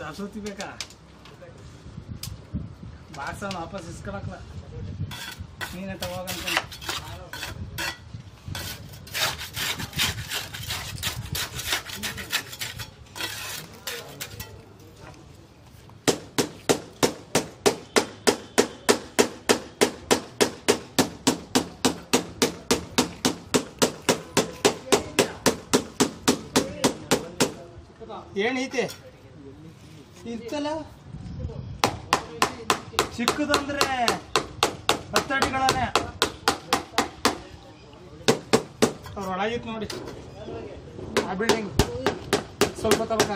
ದಾಸೋತಿ ಬೇಕಾ ಬಾಕ್ಸ ವಾಪಸ್ ಇಸ್ಕೊಳಕ್ಲ. ನೀನೆ ತಗೋಗಂತ ಏನೈತೆ? ಇರ್ತಲ್ಲ ಚಿಕ್ಕದಂದ್ರೆ ಹತ್ತಡಿಗಳೇ ಅವ್ರ ಒಳಗಿತ್ತು ನೋಡಿ. ಆ ಬಿಲ್ಡಿಂಗ್ ಸ್ವಲ್ಪ ತಗೋಕ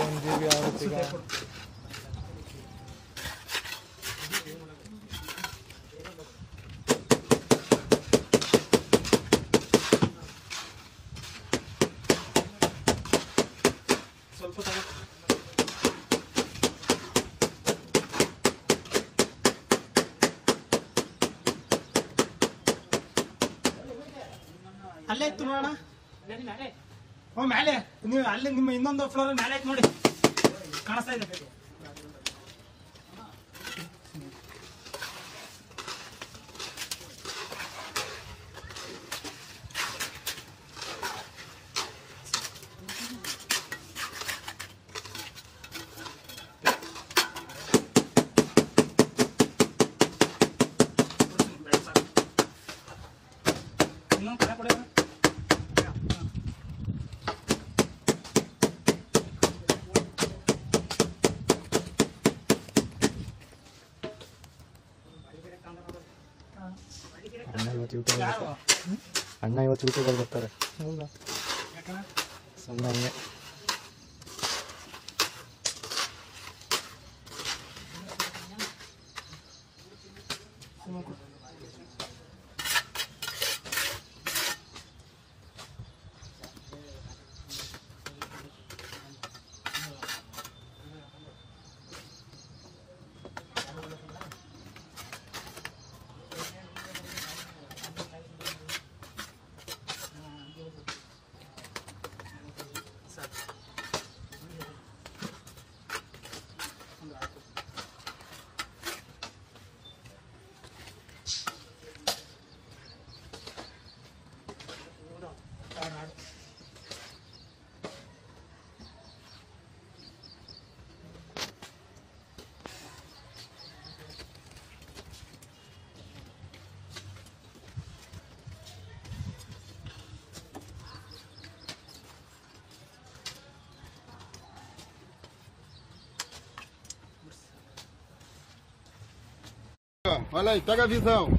ಒಂದು ಜಿ ಬಿ ಆವತ್ತಿಗೆ ಸ್ವಲ್ಪ ತಗೋ ಅಲ್ಲೇ ಇತ್ತು ನೋಡೋಣ ಹ್ಞೂ ಮೇಲೆ ನೀವು ಅಲ್ಲಿ ನಿಮ್ಮ ಇನ್ನೊಂದು ಫ್ಲೋರ್ ಮೇಲೆ ಐತೆ ನೋಡಿ ಕಾಣಿಸ್ತಾ ಇದೆ ಇನ್ನೊಂದು ಕಡೆ ಕೊಡಿ ಇವತ್ತು ಅಣ್ಣ ಇವತ್ತು ಯೂಟ್ಯೂಬಲ್ಲಿ ಬರ್ತಾರೆ ಹೌದಾ ಸುಮ್ಮನೆ Olha aí, pega a visão.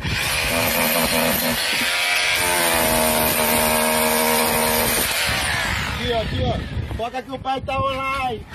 Aqui, ó, aqui, ó. Foca que o pai tá online.